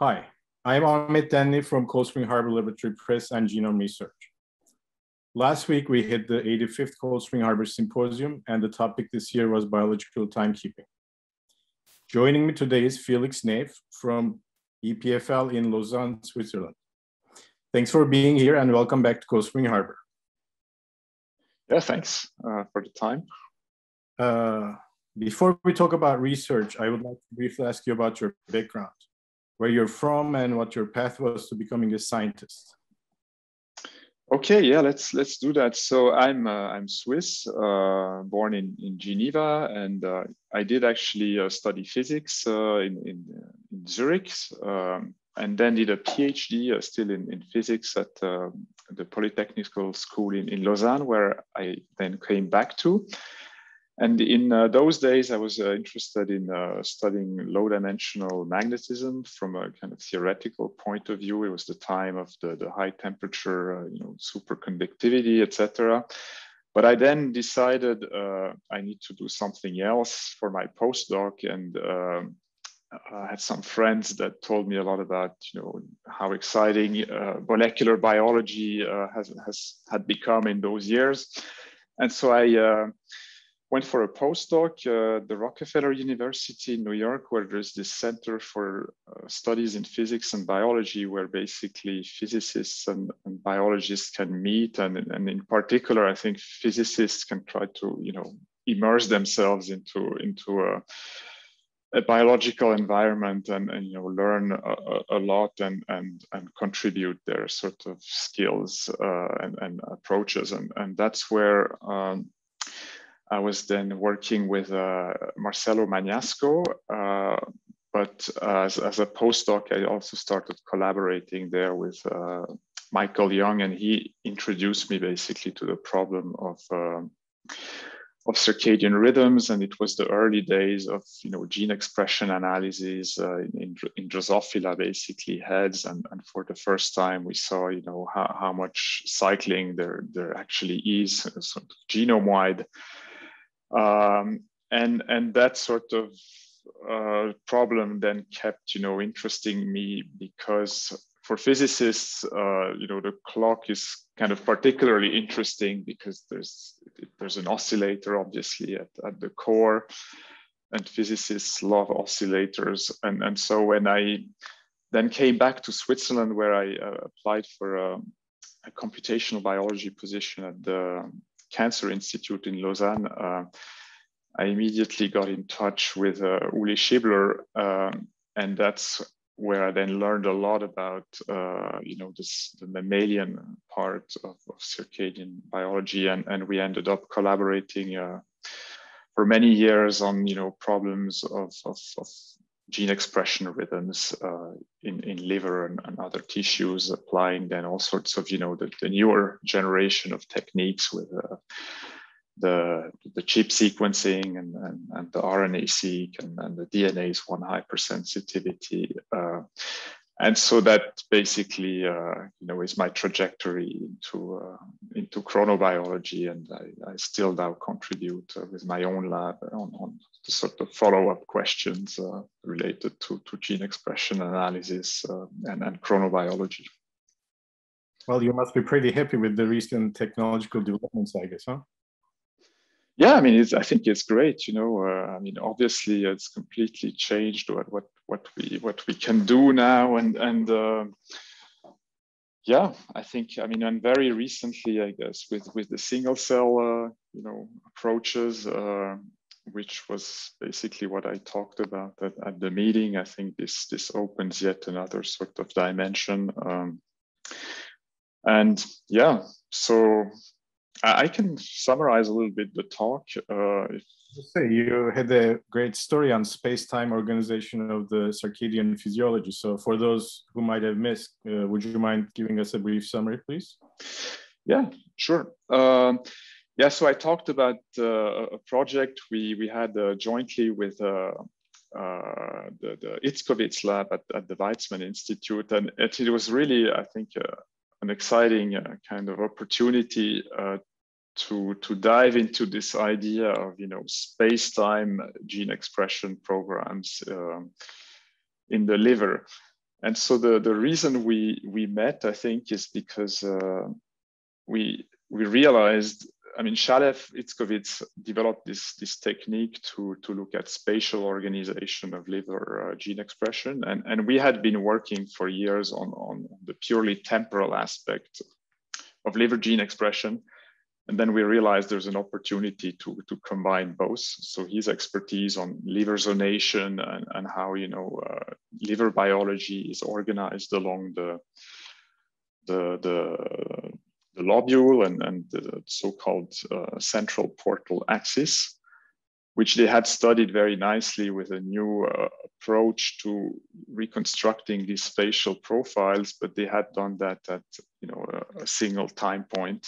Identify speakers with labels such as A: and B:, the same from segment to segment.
A: Hi, I'm Ahmet Denli from Cold Spring Harbor Laboratory Press and Genome Research. Last week, we hit the 85th Cold Spring Harbor Symposium, and the topic this year was biological timekeeping. Joining me today is Felix Naef from EPFL in Lausanne, Switzerland. Thanks for being here and welcome back to Cold Spring Harbor.
B: Yeah, thanks uh, for the time.
A: Uh, before we talk about research, I would like to briefly ask you about your background, where you're from and what your path was to becoming a scientist.
B: Okay, yeah, let's let's do that. So I'm uh, I'm Swiss, uh, born in in Geneva, and uh, I did actually uh, study physics uh, in, in, in Zurich, um, and then did a PhD uh, still in, in physics at the Polytechnical School in, in Lausanne, where I then came back to. And in uh, those days, I was uh, interested in uh, studying low dimensional magnetism from a kind of theoretical point of view. It was the time of the, the high temperature, uh, you know, superconductivity, etc. But I then decided uh, I need to do something else for my postdoc, and um, I had some friends that told me a lot about, you know, how exciting uh, molecular biology has has had become in those years, and so I went for a postdoc uh, the Rockefeller University in New York, where there's this center for uh, studies in physics and biology, where basically physicists and, and biologists can meet. And, and in particular, I think physicists can try to, you know, immerse themselves into, into a, a biological environment and, and you know learn a, a, lot and, and and contribute their sort of skills uh, and, and approaches and, and that's where um, I was then working with uh, Marcelo Magnasco, uh, but as, as, a postdoc, I also started collaborating there with uh, Michael Young, and he introduced me basically to the problem of of circadian rhythms, and it was the early days of you know gene expression analysis uh, in, in, Drosophila basically heads, and, and for the first time we saw you know how, how much cycling there there actually is sort of genome wide um, and and that sort of uh, problem then kept you know interesting me because for physicists uh, you know the clock is kind of particularly interesting because there's there's an oscillator obviously at, at the core. And physicists love oscillators. And and so when i then came back to switzerland where i uh, applied for a, a computational biology position at the Cancer Institute in Lausanne, uh, I immediately got in touch with uh, Ueli Schibler, um, and that's where I then learned a lot about, uh, you know, this, the mammalian part of, of, circadian biology, and, and we ended up collaborating uh, for many years on, you know, problems of, of, of gene expression rhythms uh, in, in liver and, and, other tissues, applying then all sorts of, you know, the, the newer generation of techniques with uh, the, the chip sequencing and, and, and the RNA-seq and, and the DNase one hypersensitivity. Uh, and so that basically, uh, you know, is my trajectory into uh, into chronobiology, and I, I, still now contribute uh, with my own lab on, on the sort of follow-up questions uh, related to, to gene expression analysis uh, and, and chronobiology.
A: Well, you must be pretty happy with the recent technological developments, I guess, huh?
B: Yeah, I mean, I think it's great. You know, uh, I mean, obviously, it's completely changed what what what we what we can do now, and and uh, yeah, I think I mean, and very recently, I guess, with with the single cell, uh, you know, approaches, uh, which was basically what I talked about at, at, the meeting. I think this this opens yet another sort of dimension. Um, and yeah, so I can summarize a little bit the talk. Uh,
A: say you had a great story on space-time organization of the circadian physiology. So for those who might have missed, uh, would you mind giving us a brief summary, please?
B: Yeah, sure. Um, yeah, so I talked about uh, a project we we had uh, jointly with uh, uh, the, the Itzkovitz lab at, at the Weizmann Institute, and it, it was really, I think, uh, an exciting uh, kind of opportunity uh, to to dive into this idea of you know space-time gene expression programs um, in the liver and so the, the reason we, we met, I think, is because uh, we, we realized, I mean, Shalev Itzkovitz developed this, this technique to, to look at spatial organization of liver uh, gene expression. And, and we had been working for years on, on the purely temporal aspect of liver gene expression. And then we realized there's an opportunity to, to combine both. So his expertise on liver zonation and, and how, you know, uh, liver biology is organized along the, the, the, the lobule and, and the so-called uh, central portal axis, which they had studied very nicely with a new uh, approach to reconstructing these spatial profiles, but they had done that at, you know, a, a single time point.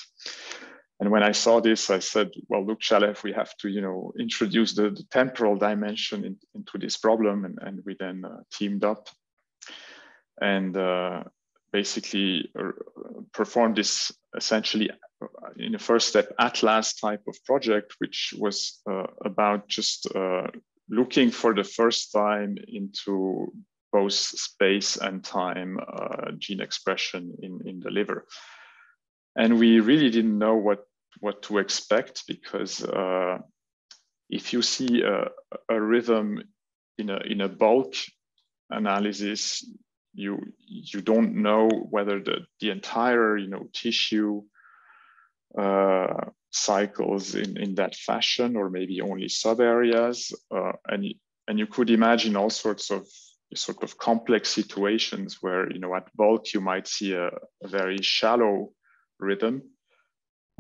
B: And when I saw this, I said, well, look, Shalev, we have to, you know, introduce the, the temporal dimension in, into this problem. And, and we then uh, teamed up and uh, basically uh, performed this essentially uh, in the first step atlas type of project, which was uh, about just uh, looking for the first time into both space and time gene expression in, in the liver and we really didn't know what what to expect because uh, if you see a, a, rhythm in a in a bulk analysis, you you don't know whether the the entire you know tissue uh, cycles in in that fashion or maybe only sub areas, uh, and and you could imagine all sorts of sort of complex situations where you know at bulk you might see a, a very shallow rhythm.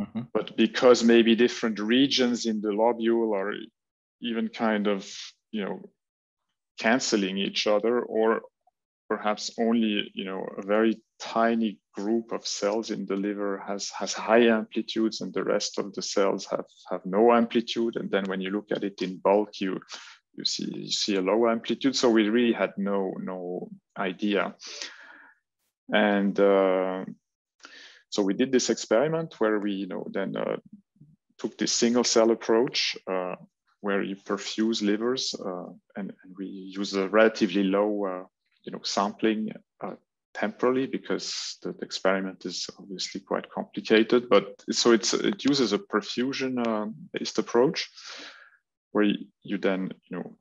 B: Mm-hmm. But because maybe different regions in the lobule are even kind of, you know, canceling each other, or perhaps only, you know, a very tiny group of cells in the liver has has high amplitudes and the rest of the cells have have no amplitude and then when you look at it in bulk you you see you see a low amplitude so we really had no no idea and uh, so we did this experiment where we, you know, then uh, took this single cell approach uh, where you perfuse livers uh, and, and, we use a relatively low, uh, you know, sampling uh, temporally because the, the, experiment is obviously quite complicated. But so it's it uses a perfusion-based approach where you, you, then, you know,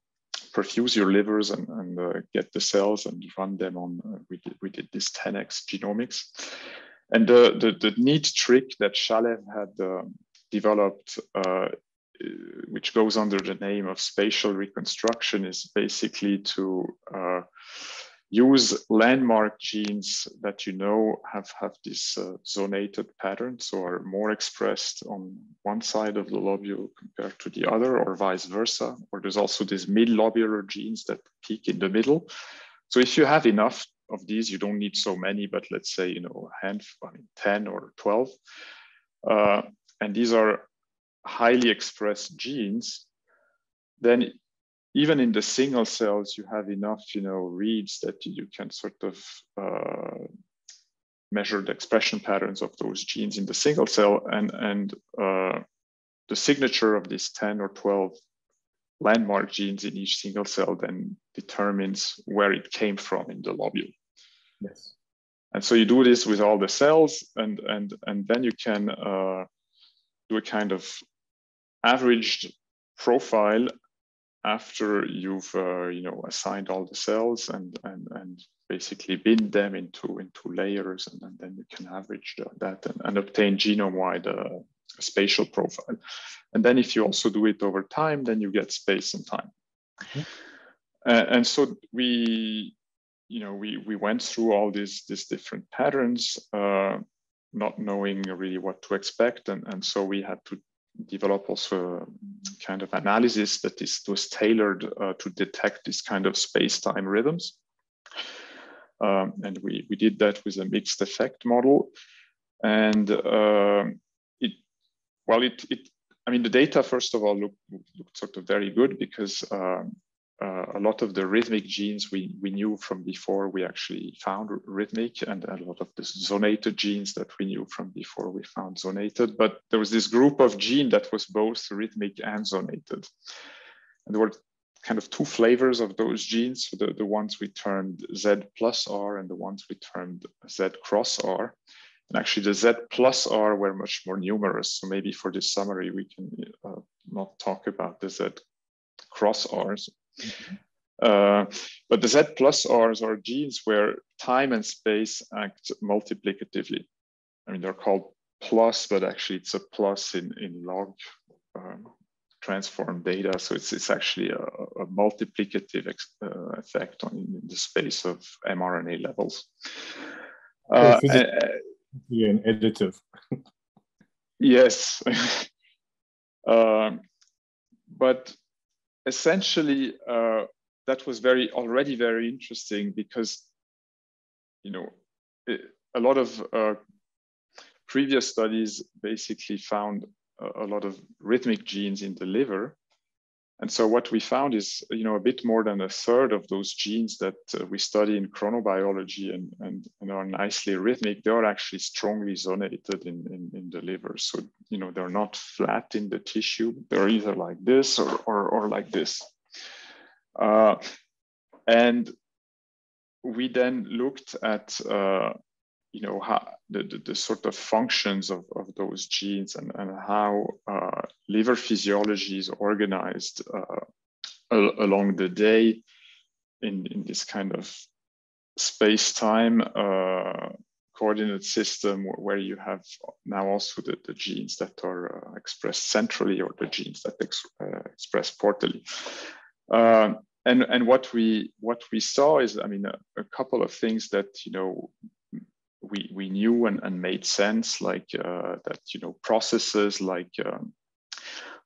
B: perfuse your livers and, and uh, get the cells and run them on. Uh, we did we did this 10x genomics, and the, the, the neat trick that Shalev had um, developed, uh, which goes under the name of spatial reconstruction, is basically to uh, use landmark genes that you know have, have this uh, zonated pattern, so are more expressed on one side of the lobule compared to the other, or vice versa. Or there's also these mid-lobular genes that peak in the middle. So if you have enough of these, you don't need so many, but let's say, you know, a hand, I mean, 10 or 12. Uh, and these are highly expressed genes, then even in the single cells, you have enough, you know, reads that you can sort of uh, measure the expression patterns of those genes in the single cell and, and uh, the signature of these 10 or 12 landmark genes in each single cell then determines where it came from in the lobule.
A: Yes.
B: And so you do this with all the cells and, and, and then you can uh, do a kind of averaged profile after you've uh, you know assigned all the cells and and and basically bin them into into layers and, and then you can average that and, and, obtain genome wide uh, spatial profile and then if you also do it over time then you get space and time mm-hmm. uh, and so we you know we we went through all these these different patterns uh, not knowing really what to expect and and so we had to develop also a kind of analysis that is was tailored uh, to detect this kind of space-time rhythms. Um, and we, we did that with a mixed effect model. And uh, it, well, it, it, I mean, the data, first of all, looked, looked sort of very good because um, uh, a lot of the rhythmic genes we, we knew from before we actually found rhythmic and a lot of the zonated genes that we knew from before we found zonated. But there was this group of gene that was both rhythmic and zonated. And there were kind of two flavors of those genes, the, the ones we termed Z plus R and the ones we termed Z cross R. And actually the Z plus R were much more numerous. So maybe for this summary, we can uh, not talk about the Z cross Rs. Mm -hmm. uh, but the Z plus Rs are genes where time and space act multiplicatively. I mean, they're called plus, but actually it's a plus in, in log um, transform data. So it's, it's actually a, a multiplicative uh, effect on the space of mRNA levels.
A: Uh, and, additive.
B: yes. um, but essentially, uh, that was very already very interesting because, you know, it, a lot of uh, previous studies basically found a, a lot of rhythmic genes in the liver. And so what we found is, you know, a bit more than a third of those genes that uh, we study in chronobiology and, and, and, are nicely rhythmic, they are actually strongly zonated in, in, in, the liver. So, you know, they're not flat in the tissue, they're either like this or, or, or like this. Uh, and we then looked at uh, you know how the, the, the, sort of functions of, of those genes and, and how uh, liver physiology is organized uh, along the day in, in this kind of space-time uh, coordinate system where you have now also the, the genes that are uh, expressed centrally or the genes that ex, uh, express portally. Uh, and and what we what we saw is i mean a, a, couple of things that you know we, we knew and, and made sense, like uh, that, you know, processes like, um,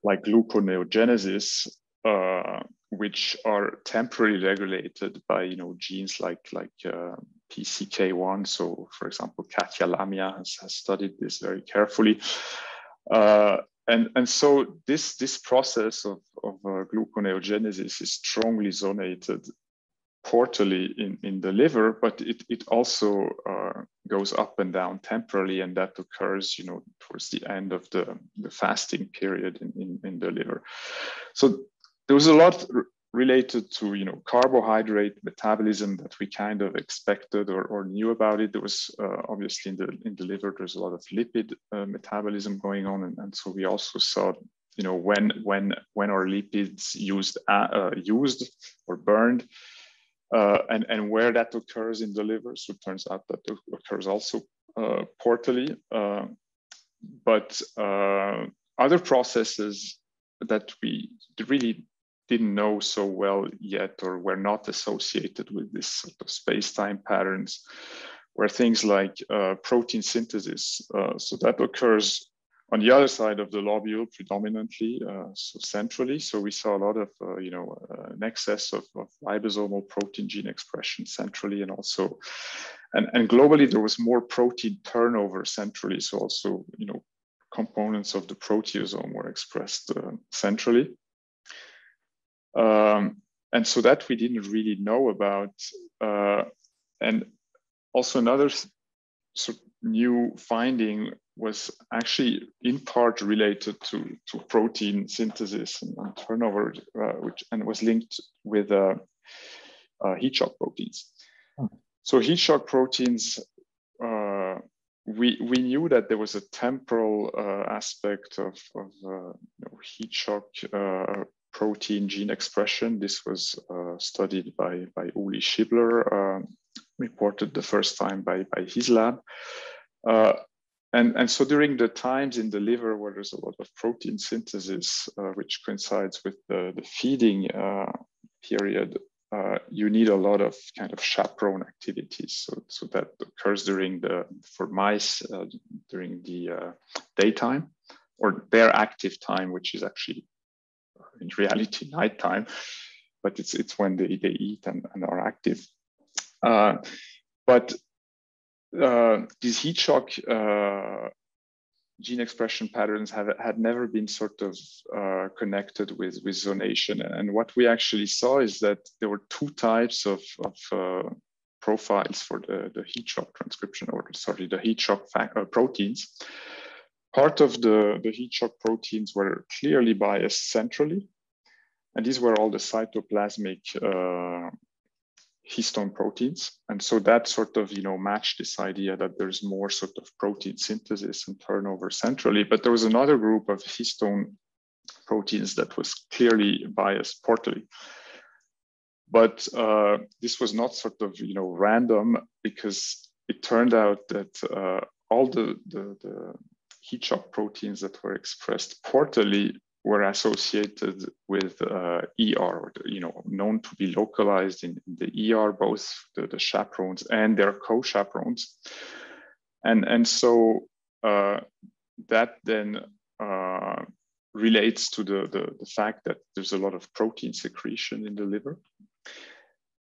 B: like gluconeogenesis, uh, which are temporarily regulated by, you know, genes like, like uh, PCK1. So for example, Katja Lamia has, has studied this very carefully. Uh, and, and so this, this process of, of uh, gluconeogenesis is strongly zonated portally in, in the liver, but it, it also uh, goes up and down temporally, and that occurs, you know, towards the end of the, the fasting period in, in, in the liver. So there was a lot related to, you know, carbohydrate metabolism that we kind of expected or, or knew about it. There was uh, obviously in the, in the liver, there's a lot of lipid uh, metabolism going on. And, and so we also saw you know when when when are lipids used uh, used or burned uh, and, and where that occurs in the liver. So it turns out that occurs also uh, portally. Uh, but uh, other processes that we really didn't know so well yet or were not associated with this sort of space-time patterns were things like uh, protein synthesis. Uh, so that occurs on the other side of the lobule predominantly, uh, so centrally. So we saw a lot of, uh, you know, uh, an excess of, of, ribosomal protein gene expression centrally and also, and, and globally there was more protein turnover centrally. So also, you know, components of the proteasome were expressed uh, centrally. Um, and so that we didn't really know about. Uh, and also another sort new finding was actually in part related to, to protein synthesis and, and turnover, uh, which and was linked with uh, uh, heat shock proteins. Hmm. So heat shock proteins, uh, we, we knew that there was a temporal uh, aspect of, of uh, you know, heat shock protein gene expression. This was studied by, by Ueli Schibler, reported the first time by, by his lab. Uh, and, and so during the times in the liver where there's a lot of protein synthesis, uh, which coincides with the, the feeding uh, period, uh, you need a lot of kind of chaperone activities. So, so that occurs during the, for mice, uh, during the uh, daytime or their active time, which is actually in reality nighttime, but it's, it's when they, they eat and, and are active. Uh, but uh, these heat shock uh, gene expression patterns have had never been sort of uh, connected with, with zonation. And what we actually saw is that there were two types of, of uh, profiles for the, the heat shock transcription, or sorry, the heat shock uh, proteins. Part of the, the heat shock proteins were clearly biased centrally, and these were all the cytoplasmic histone proteins. And so that sort of, you know, matched this idea that there's more sort of protein synthesis and turnover centrally. But there was another group of histone proteins that was clearly biased portally. But uh, this was not sort of, you know, random because it turned out that uh, all the, the, the heat shock proteins that were expressed portally were associated with uh, ER, you know, known to be localized in, the ER, both the, the chaperones and their co-chaperones. And, and so uh, that then uh, relates to the, the, the fact that there's a lot of protein secretion in the liver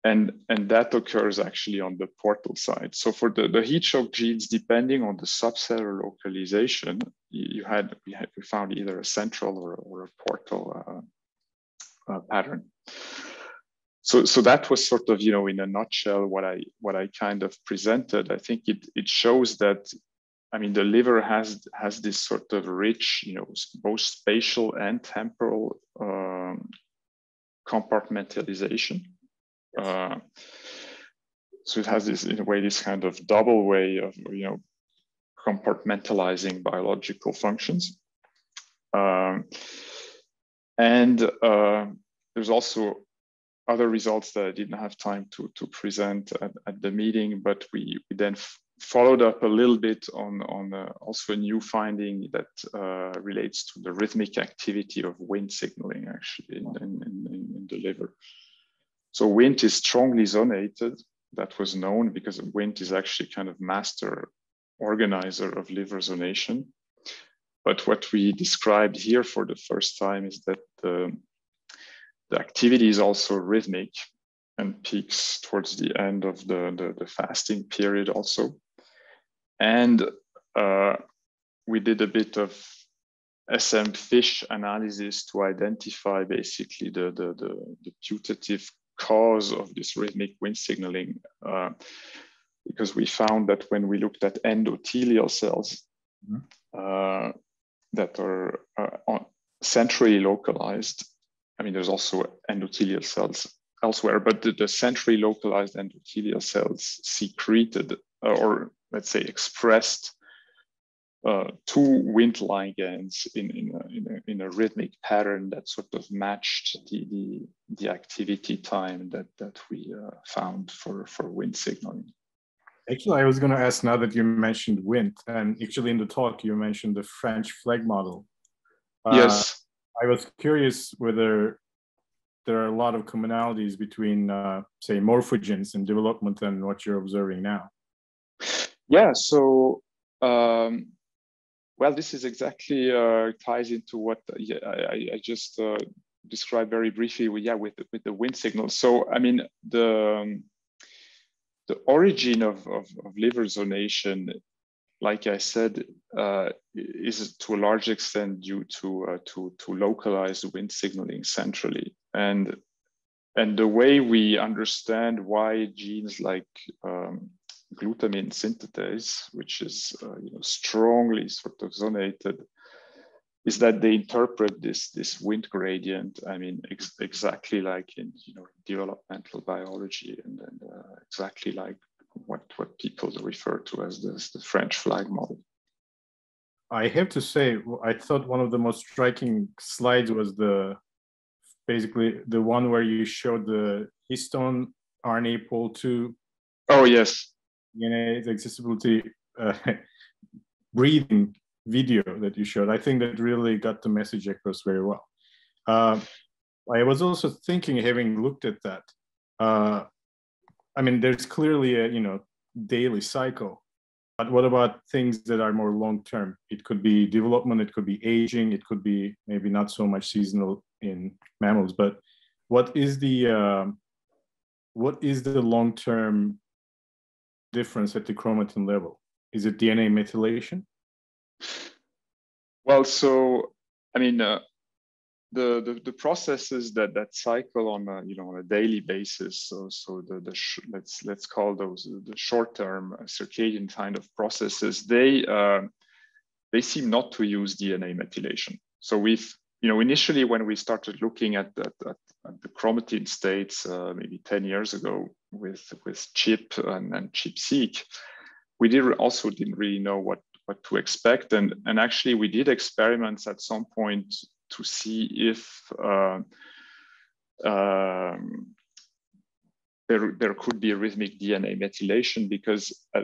B: and and that occurs actually on the portal side. So for the, the heat shock genes, depending on the subcellular localization, you, had we, had we found either a central or, or a portal uh, uh, pattern. So so that was sort of you know in a nutshell what I what I kind of presented. I think it it shows that. I mean, the liver has has this sort of rich, you know, both spatial and temporal um, compartmentalization uh, so it has this, in a way, this kind of double way of, you know, compartmentalizing biological functions. Um, and uh, there's also other results that I didn't have time to, to present at, at the meeting, but we, we then followed up a little bit on, on uh, also a new finding that uh, relates to the rhythmic activity of Wnt signaling actually in, in, in, in the liver. So Wnt is strongly zonated. That was known because Wnt is actually kind of master organizer of liver zonation. But what we described here for the first time is that the, the activity is also rhythmic and peaks towards the end of the, the, the fasting period also. And uh, we did a bit of smFISH analysis to identify basically the, the, the, the putative cause of this rhythmic Wnt signaling uh, because we found that when we looked at endothelial cells mm-hmm. uh, that are uh, centrally localized, I mean, there's also endothelial cells elsewhere, but the, the centrally localized endothelial cells secreted uh, or let's say expressed uh, two Wnt ligands in, in, a, in, a, in, a, rhythmic pattern that sort of matched the, the, the activity time that, that we uh, found for, for Wnt signaling.
A: Actually, I was going to ask now that you mentioned Wnt, and actually in the talk you mentioned the French flag model.
B: Uh, yes.
A: I was curious whether there are a lot of commonalities between, uh, say, morphogens in development and what you're observing now.
B: Yeah, so um, well, this is exactly uh, ties into what yeah, I, I, just uh, described very briefly. With, yeah, with with the Wnt signal. So I mean the um, the origin of, of, of, liver zonation, like I said, uh, is to a large extent due to uh, to to localized Wnt signaling centrally, and and the way we understand why genes like um, glutamine synthetase, which is uh, you know, strongly sort of zonated, is that they interpret this this Wnt gradient. I mean, ex exactly like in you know developmental biology, and, and uh, exactly like what what people refer to as this, the French flag model.
A: I have to say, I thought one of the most striking slides was the basically the one where you showed the histone RNA pol two.
B: Oh yes,
A: DNA accessibility uh, breathing video that you showed. I think that really got the message across very well. Uh, I was also thinking, having looked at that, uh, I mean, there's clearly a you know daily cycle, but what about things that are more long term? It could be development, it could be aging, it could be maybe not so much seasonal in mammals. But what is the um, what is the long term difference at the chromatin level? Is it DNA methylation?
B: Well, so I mean, uh, the, the, the processes that that cycle on a, you know on a daily basis. So so the the let's let's call those the short term circadian kind of processes. They uh, they seem not to use DNA methylation. So we've you know, initially when we started looking at, at, at, at the chromatin states uh, maybe 10 years ago with, with CHIP and, and ChIP-seq, we did also didn't really know what, what to expect. And, and actually we did experiments at some point to see if uh, um, there, there could be rhythmic DNA methylation because uh,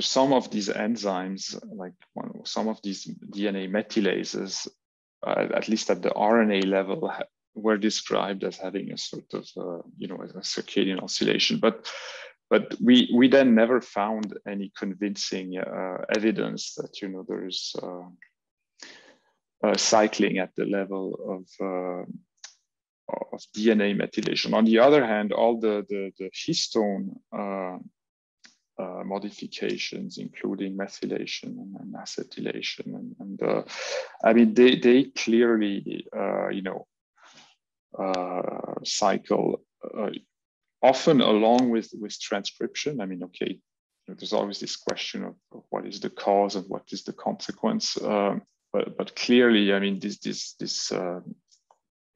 B: some of these enzymes, like one, some of these DNA methylases, uh, at least at the RNA level, were described as having a sort of, uh, you know, a circadian oscillation. But but we we then never found any convincing uh, evidence that you know there is uh, uh, cycling at the level of uh, of DNA methylation. On the other hand, all the the, the histone uh, uh, modifications, including methylation and, and acetylation, and, and uh, I mean they they clearly you know cycle often along with, with transcription. I mean, okay, there's always this question of, of, what is the cause and what is the consequence. Um, but, but clearly, I mean, this, this, this uh,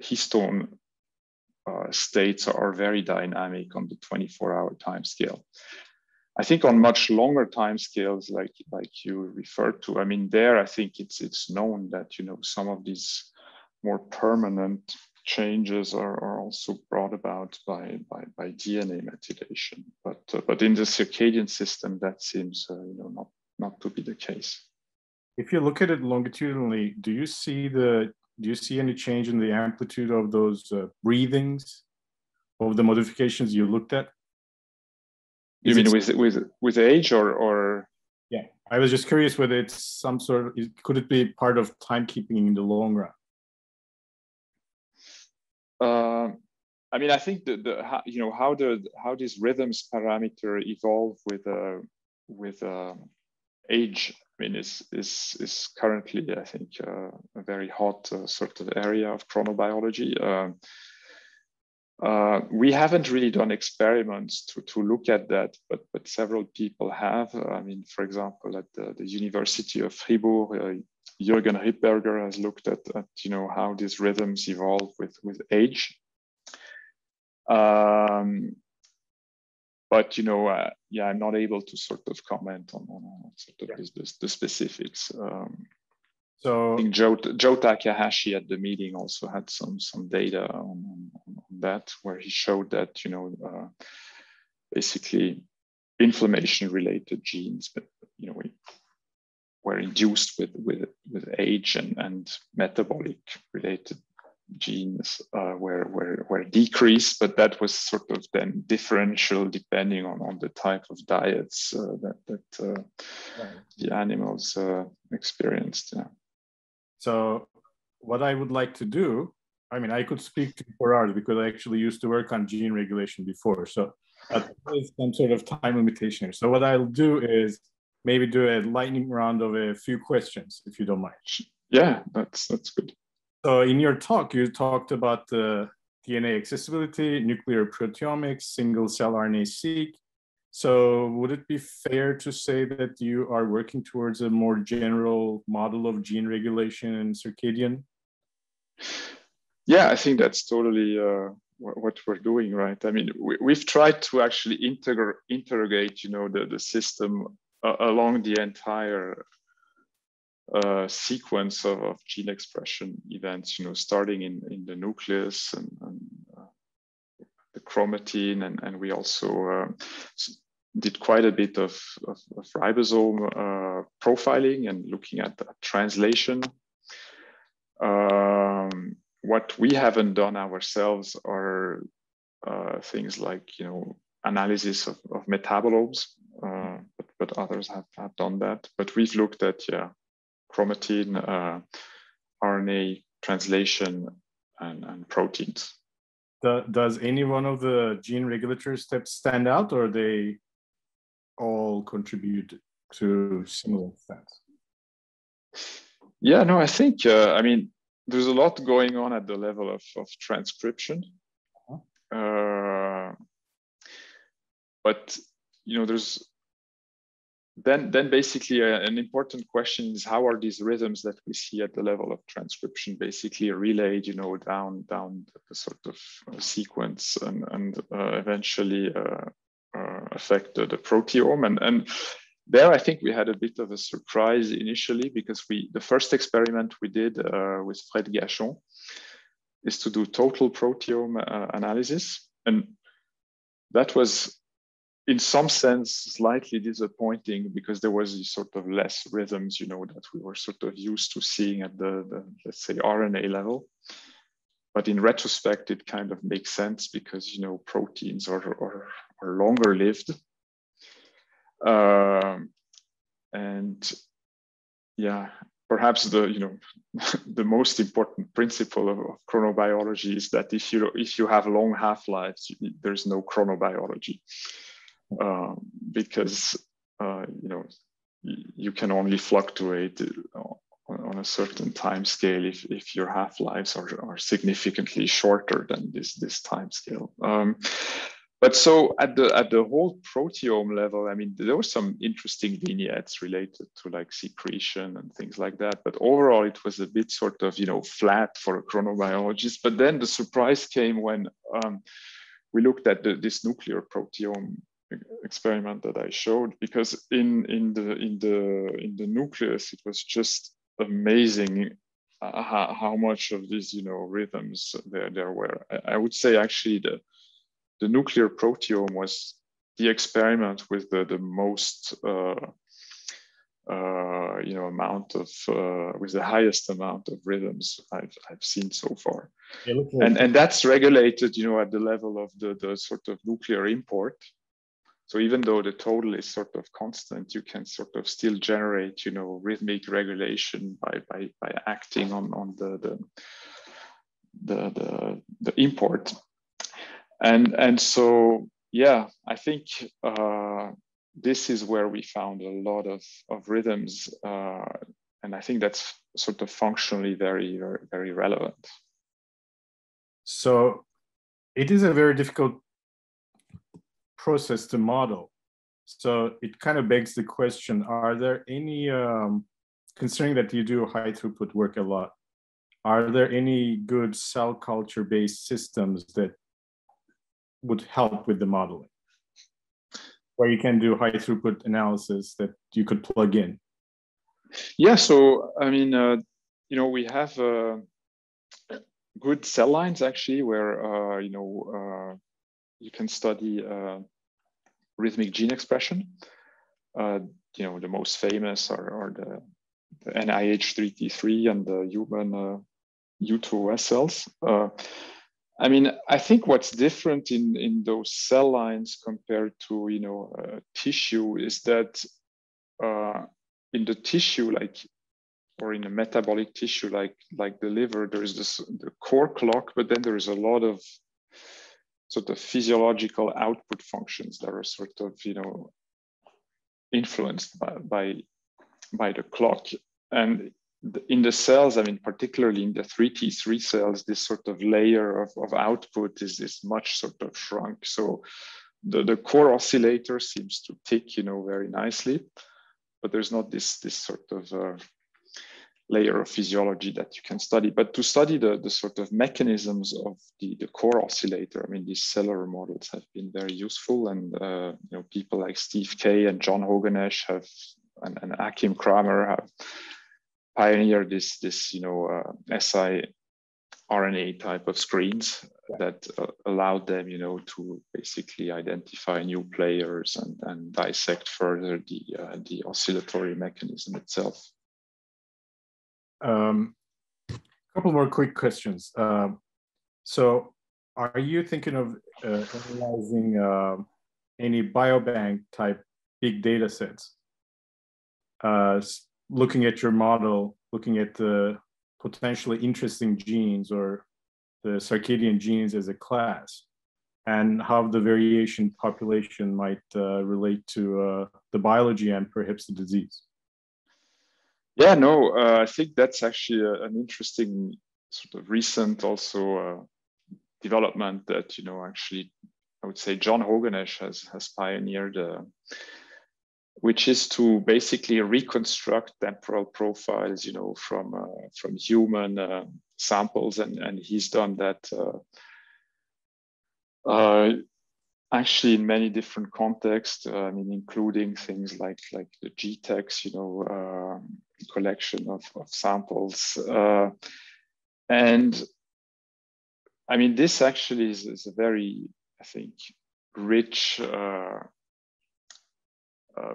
B: histone uh, states are very dynamic on the 24 hour time scale. I think on much longer time scales, like, like you referred to, I mean, there, I think it's, it's known that, you know, some of these more permanent changes are, are also brought about by, by, by DNA methylation. But, uh, but in the circadian system, that seems uh, you know, not, not to be the case.
A: If you look at it longitudinally, do you see the do you see any change in the amplitude of those uh, breathings of the modifications you looked at?
B: Is you mean with with with age or or?
A: Yeah, I was just curious whether it's some sort of could it be part of timekeeping in the long run?
B: Uh, I mean, I think the, the you know how the how this rhythms parameter evolve with uh, with uh, age. I mean, is is is currently I think uh, a very hot uh, sort of area of chronobiology. Um, uh, we haven't really done experiments to, to look at that, but, but several people have. I mean, for example, at the, the University of Fribourg, Jürgen Ripperger has looked at, at you know how these rhythms evolve with with age. Um, but you know, uh, yeah, I'm not able to sort of comment on, on sort of yeah. the, the, specifics. Um, so I think Joe, Joe Takahashi at the meeting also had some some data on, on, on that, where he showed that you know uh, basically inflammation related genes, but you know we were induced with, with, with age and, and metabolic related genes uh, were, were, were decreased, but that was sort of then differential depending on, on the type of diets uh, that, that uh, right. the animals uh, experienced. Yeah.
A: So what I would like to do, I mean, I could speak to for hours because I actually used to work on gene regulation before. So there's some sort of time limitation here. So what I'll do is maybe do a lightning round of a few questions, if you don't mind.
B: Yeah, that's that's good.
A: So in your talk, you talked about the DNA accessibility, nuclear proteomics, single cell RNA-seq. So would it be fair to say that you are working towards a more general model of gene regulation and circadian?
B: Yeah, I think that's totally uh, what we're doing, right? I mean, we, have tried to actually interrogate, you know, the, the system uh, along the entire uh, sequence of, of, gene expression events, you know, starting in, in the nucleus and, and uh, the chromatin, and, and we also uh, did quite a bit of, of, of ribosome uh, profiling and looking at translation. Um, what we haven't done ourselves are uh, things like, you know, analysis of, of metabolomes, uh, but, but others have, have done that. But we've looked at, yeah, chromatin, uh, RNA translation, and, and proteins.
A: does any one of the gene regulatory steps stand out, or they all contribute to similar effects?
B: Yeah, no, I think, uh, I mean, there's a lot going on at the level of, of transcription. Uh-huh. Uh, but you know, there's then, then basically uh, an important question is how are these rhythms that we see at the level of transcription basically relayed, you know, down down the sort of uh, sequence and, and uh, eventually uh, uh, affect the, the proteome. And, and there, I think we had a bit of a surprise initially because we the first experiment we did uh, with Fred Gachon is to do total proteome analysis, and that was in some sense slightly disappointing because there was sort of less rhythms you know that we were sort of used to seeing at the, the, let's say rna level. But in retrospect it kind of makes sense because you know proteins are, are, are longer lived. Um, and yeah perhaps the you know the most important principle of, of chronobiology is that if you if you have long half-lives there's no chronobiology um, because uh, you know you can only fluctuate on a certain time scale if, if your half-lives are, are significantly shorter than this this time scale. Um, but so at the at the whole proteome level, I mean, there were some interesting vignettes related to like secretion and things like that. But overall, it was a bit sort of you know flat for a chronobiologist. But then the surprise came when um, we looked at the, this nuclear proteome experiment that I showed because in in the in the in the nucleus it was just amazing uh, how, how, much of these you know rhythms there there were. I, I, would say actually the the nuclear proteome was the experiment with the the most uh, uh, you know amount of uh, with the highest amount of rhythms I've, I've seen so far yeah, and and that's regulated you know at the level of the the sort of nuclear import so even though the total is sort of constant, you can sort of still generate, you know, rhythmic regulation by by, by acting on on the the the, the, the import. And and so yeah, I think uh, this is where we found a lot of of rhythms, uh, and I think that's sort of functionally very very very relevant.
A: So it is a very difficult process to model. So it kind of begs the question, are there any, um, considering that you do high throughput work a lot, are there any good cell culture based systems that would help with the modeling? Where you can do high throughput analysis that you could plug in?
B: Yeah, so I mean, uh, you know, we have uh, good cell lines actually where, uh, you know, uh, you can study uh, rhythmic gene expression. Uh, you know, the most famous are, are the, the, NIH3T3 and the human uh, U2OS cells. Uh, I mean, I think what's different in, in those cell lines compared to, you know, uh, tissue is that uh, in the tissue, like or in a metabolic tissue like like the liver there's this the core clock but then there's a lot of sort of physiological output functions that are sort of you know influenced by by, by the clock. And in the cells i mean particularly in the 3t3 cells this sort of layer of, of output is, is much sort of shrunk. So the, the core oscillator seems to tick you know very nicely but there's not this this sort of uh, layer of physiology that you can study. But to study the, the sort of mechanisms of the, the core oscillator, I mean, these cellular models have been very useful. And uh, you know, people like Steve Kay and John Hogenesch have, and, and Achim Kramer have pioneered this, this you know, uh, si RNA type of screens that uh, allowed them, you know, to basically identify new players and, and dissect further the, uh, the oscillatory mechanism itself.
A: Um, a couple more quick questions. Um, so, are you thinking of uh, analyzing uh, any biobank type big data sets? Uh, looking at your model, looking at the potentially interesting genes or the circadian genes as a class, and how the variation population might uh, relate to uh, the biology and perhaps the disease.
B: Yeah, no, uh, I think that's actually a, an interesting sort of recent also uh, development that you know actually I would say John Hogenesch has has pioneered uh, which is to basically reconstruct temporal profiles, you know, from uh, from human uh, samples, and and he's done that uh, uh actually in many different contexts. Uh, I mean, including things like like the GTEx, you know, um, collection of, of samples, uh, and I mean, this actually is, is a very, I think, rich uh,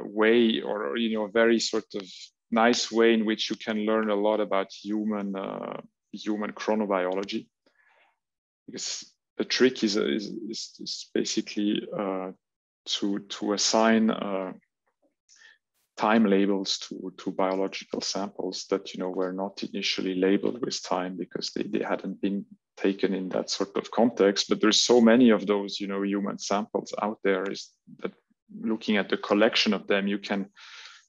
B: way or you know very sort of nice way in which you can learn a lot about human uh, human chronobiology because the trick is is, is, basically uh, to to assign uh, time labels to to biological samples that you know were not initially labeled with time because they, they hadn't been taken in that sort of context. But there's so many of those you know human samples out there is that looking at the collection of them, you can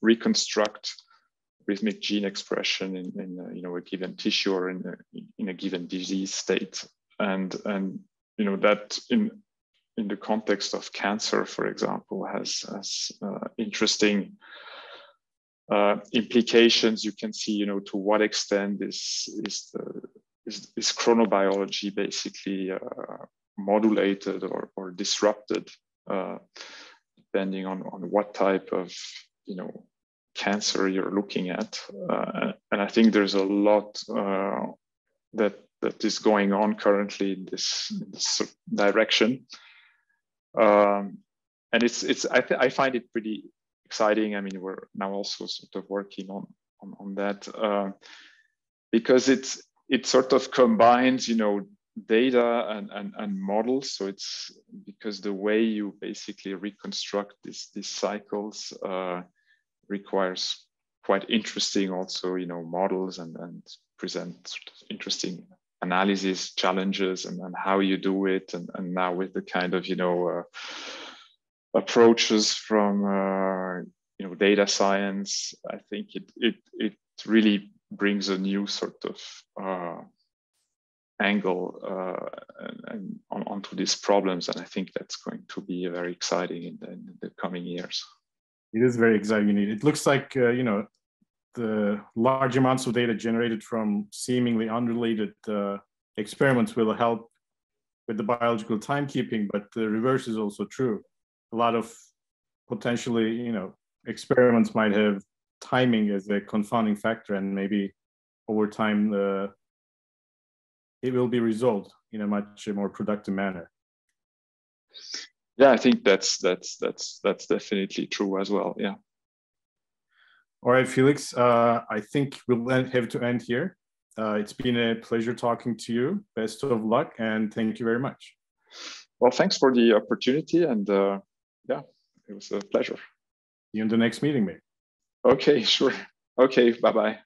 B: reconstruct rhythmic gene expression in, in you know a given tissue or in a, in a given disease state, and and you know that in in the context of cancer, for example, has has uh, interesting uh, implications. You can see, you know, to what extent is is the is, is chronobiology basically uh, modulated or, or disrupted uh, depending on, on what type of you know cancer you're looking at. Uh, and I think there's a lot uh, that that is going on currently in this, in this direction. Um, and it's it's I, I find it pretty exciting. I mean, we're now also sort of working on on, on that uh, because it's it sort of combines you know data and, and, and models. So it's because the way you basically reconstruct these, these cycles uh, requires quite interesting also, you know, models and, and present interesting analysis challenges and, and how you do it. And, and now with the kind of, you know, uh, approaches from, uh, you know, data science, I think it, it, it really brings a new sort of uh, angle uh, and, and on, onto these problems. And I think that's going to be very exciting in the, in the coming years.
A: It is very exciting. It looks like, uh, you know, the large amounts of data generated from seemingly unrelated uh, experiments will help with the biological timekeeping, but the reverse is also true. A lot of potentially, you know, experiments might have timing as a confounding factor, and maybe over time the it will be resolved in a much more productive manner.
B: Yeah, I think that's that's that's that's definitely true as well. Yeah.
A: All right, Felix. Uh, I think we'll have to end here. Uh, it's been a pleasure talking to you. Best of luck, and thank you very much.
B: Well, thanks for the opportunity, and uh, yeah, it was a pleasure.
A: See you in the next meeting, mate.
B: Okay, sure. Okay, bye bye.